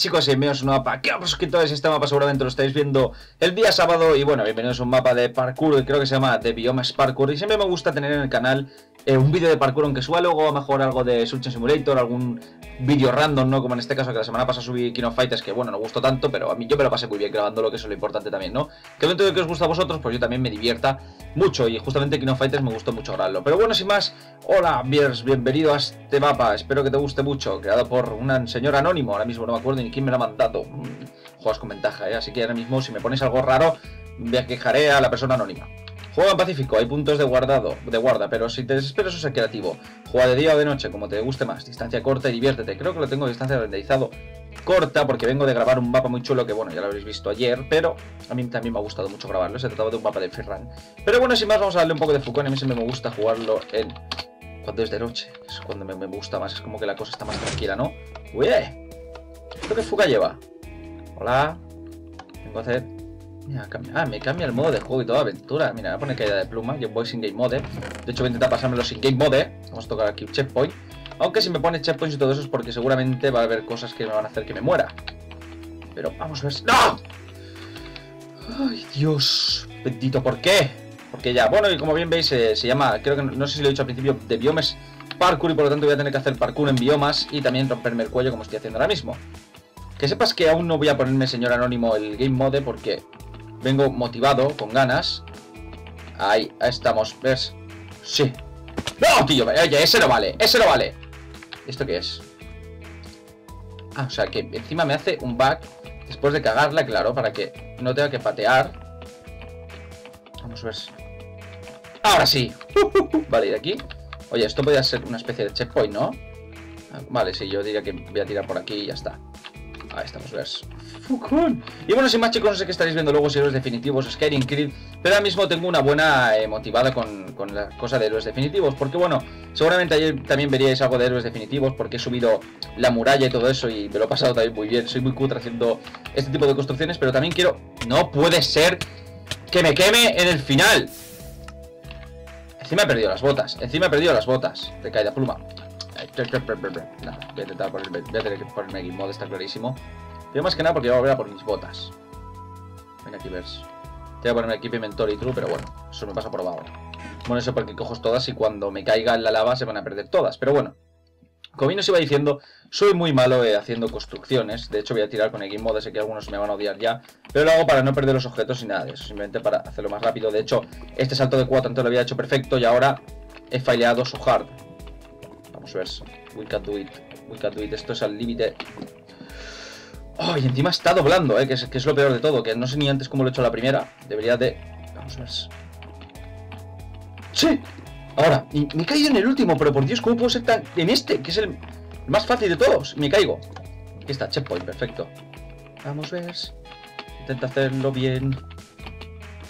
chicos bienvenidos a un mapa. Que suscriptores este mapa seguramente lo estáis viendo el día sábado. Y bueno, bienvenidos a un mapa de parkour creo que se llama de Biomes Parkour. Y siempre me gusta tener en el canal eh, un vídeo de parkour aunque suba luego a mejor algo de Surgeon Simulator, algún vídeo random, ¿no? Como en este caso que la semana pasada subí Kino Fighters que bueno, no gustó tanto, pero a mí yo me lo pasé muy bien grabándolo que eso es lo importante también, ¿no? Que dentro de que os gusta a vosotros, pues yo también me divierta mucho y justamente Kino Fighters me gustó mucho grabarlo. Pero bueno, sin más, hola, bienvenido a este mapa, espero que te guste mucho, creado por un señor anónimo, ahora mismo no me acuerdo ni quién me lo ha mandado. Mm, juegas con ventaja, ¿eh? Así que ahora mismo si me pones algo raro, me quejaré a la persona anónima. Juega en Pacífico, hay puntos de guardado, de guarda, pero si te desesperas eso es creativo. Juega de día o de noche, como te guste más. Distancia corta y diviértete. Creo que lo tengo distancia renderizado corta, porque vengo de grabar un mapa muy chulo que, bueno, ya lo habéis visto ayer, pero a mí también me ha gustado mucho grabarlo. Se trataba de un mapa de Firran. Pero bueno, sin más, vamos a darle un poco de Foucault. A mí siempre me gusta jugarlo en... Cuando es de noche, es cuando me, gusta más, es como que la cosa está más tranquila, ¿no? ¡Uy! ¿Esto qué fuga lleva? Hola. Vengo a hacer ah, me cambia el modo de juego y toda aventura. Mira, a poner caída de pluma. Yo voy sin game mode. De hecho, voy a intentar pasármelo sin game mode. Vamos a tocar aquí un checkpoint. Aunque si me pone checkpoints y todo eso es porque seguramente va a haber cosas que me van a hacer que me muera. Pero vamos a ver. ¡No! ¡Ay, Dios! Bendito, ¿por qué? Porque ya, bueno, y como bien veis, eh, se llama, creo que no, sé si lo he dicho al principio, de biomes parkour y por lo tanto voy a tener que hacer parkour en biomas y también romperme el cuello como estoy haciendo ahora mismo. Que sepas que aún no voy a ponerme, señor anónimo, el game mode porque Vengo motivado, con ganas. Ahí, estamos, ¿ves? Sí. ¡No, tío! Oye, ese no vale, ese no vale. ¿Esto qué es? Ah, o sea que encima me hace un bug después de cagarla, claro, para que no tenga que patear. Vamos a ver. ¡Ahora sí! vale, y aquí. Oye, esto podría ser una especie de checkpoint, ¿no? Vale, sí, yo diría que voy a tirar por aquí y ya está. Ahí estamos, ¿ves? Y bueno, sin más chicos, no sé qué estaréis viendo luego si héroes definitivos, Skyrim Creed, pero ahora mismo tengo una buena eh, motivada con, la cosa de héroes definitivos, porque bueno, seguramente ayer también veríais algo de héroes definitivos, porque he subido la muralla y todo eso y me lo he pasado también muy bien, soy muy cutre haciendo este tipo de construcciones, pero también quiero... No puede ser que me queme en el final. Encima he perdido las botas, encima he perdido las botas de caída pluma. Voy a intentar ponerme, voy a tener que ponerme game mode, está clarísimo. Pero más que nada porque voy a volver a por mis botas. Venga aquí, ves. Te voy a ponerme aquí Pimentor y True, pero bueno, eso me pasa por abajo. Bueno, eso porque cojo todas y cuando me caiga en la lava se van a perder todas. Pero bueno, como os iba diciendo, soy muy malo eh, haciendo construcciones. De hecho, voy a tirar con el Game Mode, sé que algunos me van a odiar ya. Pero lo hago para no perder los objetos y nada de eso. Simplemente para hacerlo más rápido. De hecho, este salto de 4 antes lo había hecho perfecto y ahora he faileado su hard. Vamos a ver. We can do it. We can do it. Esto es al límite Oh, y encima está doblando, ¿eh? que, es, lo peor de todo, que no sé ni antes cómo lo he hecho la primera. Debería de... Vamos a ver. ¡Sí! Ahora, me he caído en el último, pero por Dios, ¿cómo puedo ser tan... En este, que es el más fácil de todos? Me caigo. Aquí está, checkpoint, perfecto. Vamos a ver. Intenta hacerlo bien.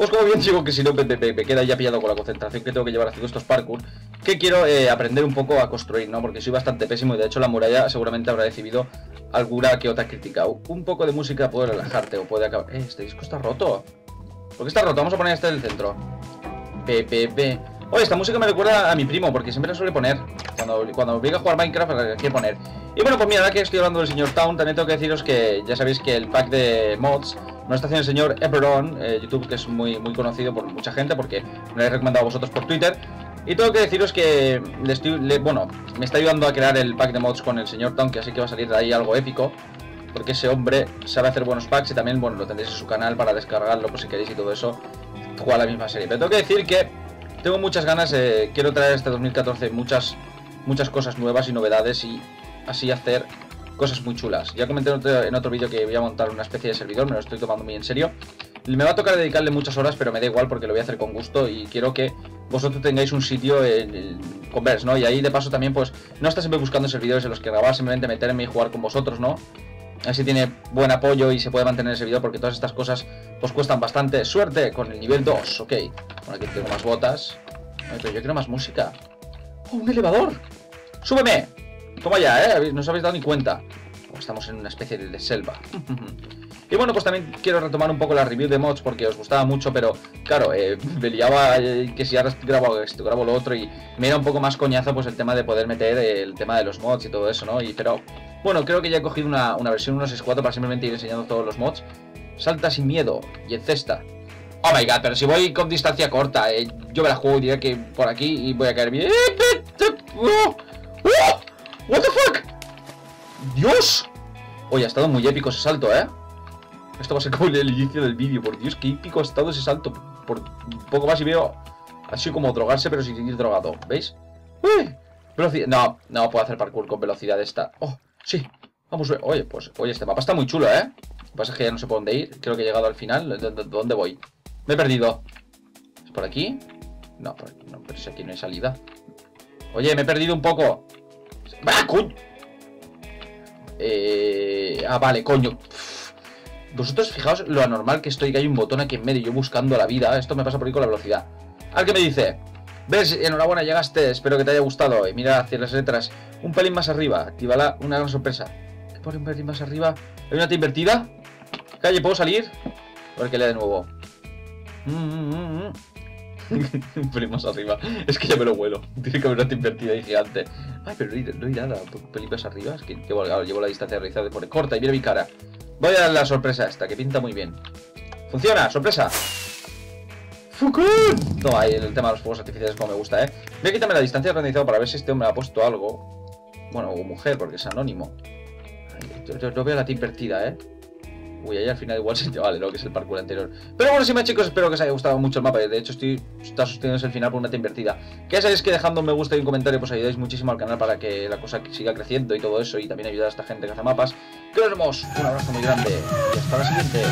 Pues como bien digo que si no me, queda ya pillado con la concentración que tengo que llevar haciendo estos parkour, que quiero eh, aprender un poco a construir, ¿no? Porque soy bastante pésimo y de hecho la muralla seguramente habrá recibido alguna que otra crítica. Un poco de música puede relajarte o puede acabar... Eh, este disco está roto. ¿Por qué está roto? Vamos a poner este en el centro. PPP. Oye, esta música me recuerda a mi primo, porque siempre la suele poner. Cuando, cuando venga a jugar Minecraft, la quiere poner. Y bueno, pues mira, ahora que estoy hablando del señor Town, también tengo que deciros que ya sabéis que el pack de mods no está haciendo el señor Eberon, eh, YouTube, que es muy, muy conocido por mucha gente, porque me lo he recomendado a vosotros por Twitter. Y tengo que deciros que le estoy, bueno, me está ayudando a crear el pack de mods con el señor Town, que así que va a salir de ahí algo épico. Porque ese hombre sabe hacer buenos packs y también, bueno, lo tendréis en su canal para descargarlo por si queréis y todo eso. Jugar la misma serie. Pero tengo que decir que tengo muchas ganas, eh, quiero traer este 2014 muchas, muchas cosas nuevas y novedades y así hacer cosas muy chulas. Ya comenté en otro, vídeo que voy a montar una especie de servidor, me lo estoy tomando muy en serio. Me va a tocar dedicarle muchas horas, pero me da igual porque lo voy a hacer con gusto y quiero que vosotros tengáis un sitio en, Converse, ¿no? Y ahí de paso también, pues, no estás siempre buscando servidores en los que grabar, simplemente meterme y jugar con vosotros, ¿no? Así tiene buen apoyo y se puede mantener el servidor porque todas estas cosas pues cuestan bastante. Suerte con el nivel 2, ok. Bueno, aquí tengo más botas. pero yo quiero más música. ¡Oh, un elevador! ¡Súbeme! Toma ya, ¿eh? No os habéis dado ni cuenta. Estamos en una especie de selva. y bueno, pues también quiero retomar un poco la review de mods porque os gustaba mucho, pero claro, eh, me liaba eh, que si ahora grabo esto, grabo lo otro y me era un poco más coñazo pues el tema de poder meter el tema de los mods y todo eso, ¿no? Y pero Bueno, creo que ya he cogido una, una versión 1.6.4 para simplemente ir enseñando todos los mods. Salta sin miedo y en cesta. Oh my god, pero si voy con distancia corta, eh, yo me la juego y diré que por aquí y voy a caer bien. ¡Oh! ¡Oh! ¿What the fuck? ¡Dios! Oye, ha estado muy épico ese salto, ¿eh? Esto va a ser como el inicio del vídeo. Por Dios, qué épico ha estado ese salto. Por un poco más y veo así como drogarse, pero sin ir drogado. ¿Veis? ¡Uy! Velocidad. No, no puedo hacer parkour con velocidad esta. ¡Oh! Sí. Vamos, oye, pues, oye, este mapa está muy chulo, ¿eh? Lo que pasa es que ya no sé por dónde ir. Creo que he llegado al final. ¿Dónde voy? Me he perdido. ¿Es por aquí? No, por aquí no, pero si aquí no hay salida. Oye, me he perdido un poco. ¡Ah, coño! Eh... Ah, vale, coño. Vosotros fijaos lo anormal que estoy, que hay un botón aquí en medio, yo buscando la vida. Esto me pasa por ahí con la velocidad. Al que me dice, ves, enhorabuena, llegaste, espero que te haya gustado. Y mira hacia las letras, un pelín más arriba, activala una gran sorpresa. ¿Qué pone un pelín más arriba? ¿Hay una T invertida? Calle, ¿puedo salir? A ver que lea de nuevo. Mm, mm, mm, pelín más arriba. Es que ya me lo vuelo. Tiene que haber una invertida y gigante. Ay, pero no hay nada. Pelín arriba. Es que, llevo la distancia realizada de por corta y mira mi cara. Voy a dar la sorpresa esta, que pinta muy bien. ¡Funciona! ¡Sorpresa! ¡Fucún! No, ahí el tema de los fuegos artificiales como me gusta, ¿eh? Voy a quitarme la distancia organizado para ver si este hombre ha puesto algo. Bueno, o mujer, porque es anónimo. yo, veo la T invertida, ¿eh? Uy, ahí al final igual se te vale lo que es el parkour anterior. Pero bueno, sí, más chicos, espero que os haya gustado mucho el mapa. De hecho, estoy está sosteniendo el final por una T invertida. Que sabéis que dejando un me gusta y un comentario, pues ayudáis muchísimo al canal para que la cosa siga creciendo y todo eso. Y también ayudar a esta gente que hace mapas. Que nos vemos. Un abrazo muy grande. Y hasta la siguiente.